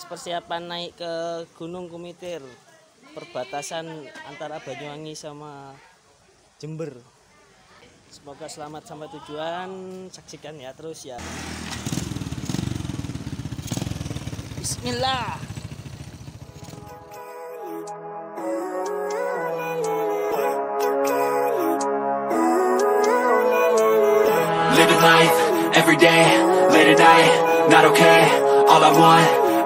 persiapan naik ke Gunung Kumitir. Perbatasan antara Banyuwangi sama Jember. Semoga selamat sampai tujuan. Saksikan ya terus ya. Bismillah. Living life, every late at night, not okay. All I want,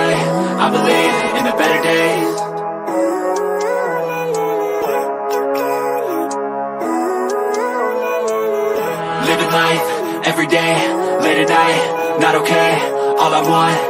I believe in the better days. Living life, every day, late at night, not okay. All I want,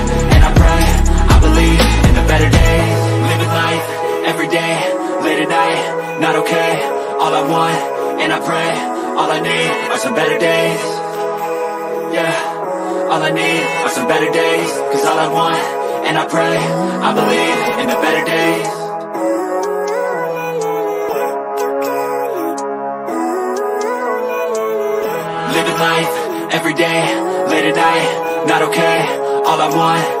all I want, and I pray All I need are some better days. Yeah, all I need are some better days. Cause all I want, and I pray I believe in the better days. Living life, every day, late at night Not okay, all I want,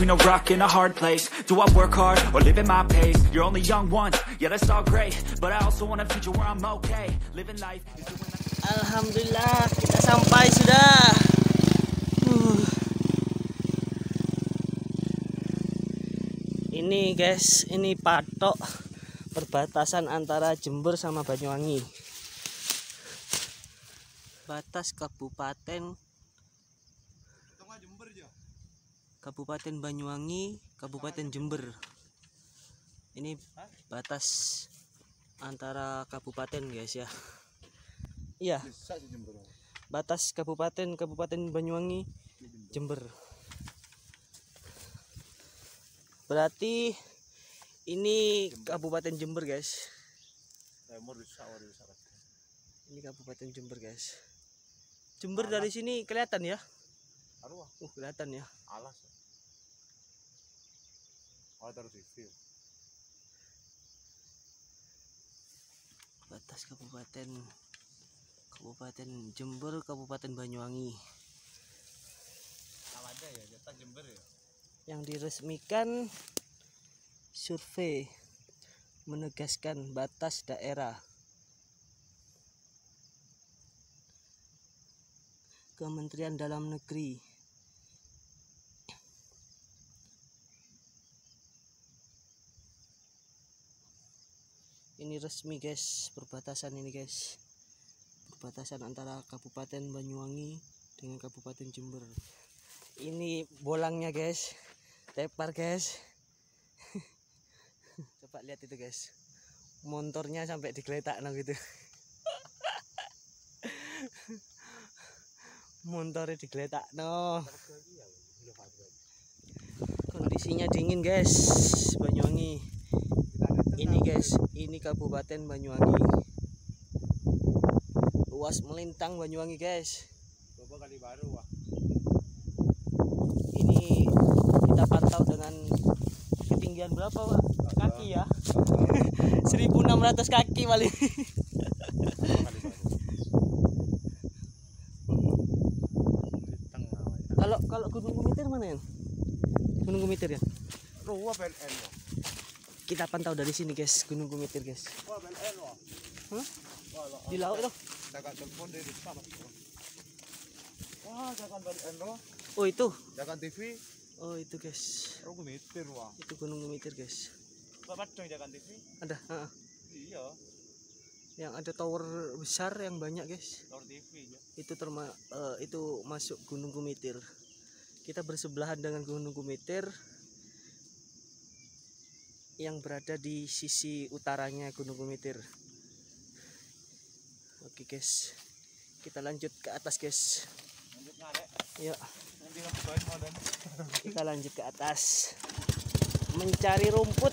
between a rock and a hard place Do I work hard or live at my pace? You're only young once, yeah that's all great But I also want a future where I'm okay Living life is doing Alhamdulillah kita sampai sudah. Uh. Ini guys, ini patok perbatasan antara Jember sama Banyuwangi. Batas Kabupaten Kabupaten Banyuwangi, Kabupaten Jember. Ini batas antara kabupaten guys ya. Iya. Batas kabupaten Kabupaten Banyuwangi, Jember. Berarti ini Kabupaten Jember, guys. Ini Kabupaten Jember, guys. Jember dari sini kelihatan ya? Uh, kelihatan ya. Batas Kabupaten Kabupaten Jember, Kabupaten Banyuwangi. Yang diresmikan survei menegaskan batas daerah. Kementerian Dalam Negeri. Ini resmi guys, perbatasan ini guys perbatasan antara Kabupaten Banyuwangi dengan Kabupaten Jember. Ini bolangnya guys, tepar guys. Coba lihat itu guys, motornya sampai digeletak no gitu. Motornya digeletak no. Kondisinya dingin guys, Banyuwangi. Ini guys, ini Kabupaten Banyuwangi. Luas melintang Banyuwangi guys. Ini kita pantau dengan ketinggian berapa Pak? kaki ya? 1600 kaki paling. Kalau kalau Gunung Gumitir mana ya Gunung Gumitir ya kita pantau dari sini guys. Gunung Gumitir guys. Hah? di laut Enro, oh itu. Jangan TV, oh itu guys. Oh gumitir wah. itu Gunung Gumitir guys. Ada ha, Iya, yang ada tower besar yang banyak guys. Lord TV ya. itu terma eh, itu masuk Gunung Gumitir kita bersebelahan dengan Gunung Gumitir yang berada di sisi utaranya Gunung Gumitir oke guys. Kita lanjut ke atas guys. Yuk. Kita lanjut ke atas. Mencari rumput.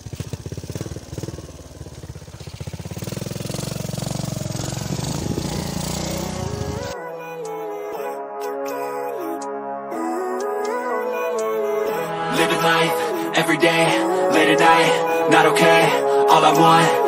Every day, late at night, not okay. All I want,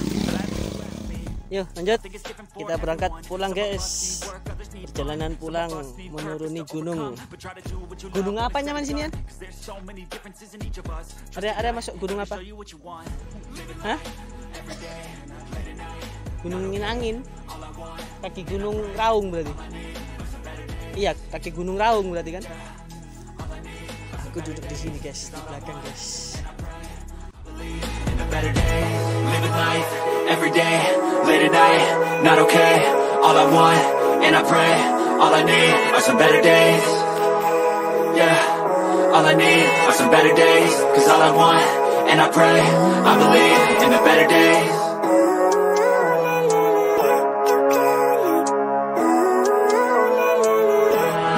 Yuk lanjut Think it's different for Kita berangkat everyone. pulang, Some of guys. us need work, others need Perjalanan fun. pulang Some of us need menuruni purpose to gunung. overcome. But try to do what you Gunung love, apa cause nyaman it's sinian? fun. Cause there's so many differences in each of us. Ada ada masuk gunung apa? Show you what you want. Hah? Gunung Angin. Kaki Gunung Raung berarti. Iya, kaki Gunung Raung berarti kan? Aku duduk di sini guys, di belakang guys. Better day. Living life every day, late at night, not okay. All I want, and I pray, all I need are some better days. Yeah, all I need are some better days. Cause all I want, and I pray, I believe in the better days.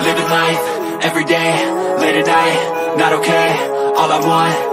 Living life every day, late at night, not okay. All I want,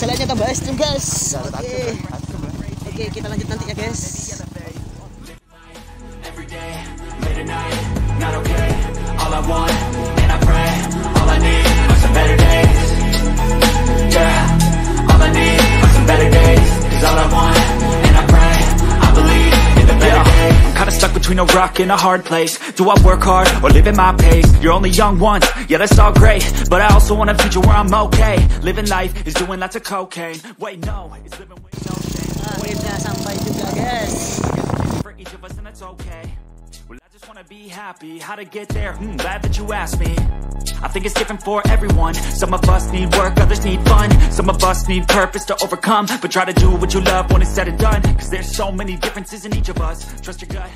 Jalannya tambah ekstrim guys. Oke. Oke, kita lanjut nanti ya guys. Rock and a hard place. Do I work hard or live at my pace? You're only young once, yeah that's all great. But I also want a future where I'm okay. Living life is doing lots of cocaine. Wait, no, it's living with no shame. Akhirnya sampai juga guys. for each of us and that's okay Well I just wanna be happy, how to get there, hmm, glad that you asked me I think it's different for everyone Some of us need work, others need fun Some of us need purpose to overcome But try to do what you love when it's said and done Cause there's so many differences in each of us Trust your gut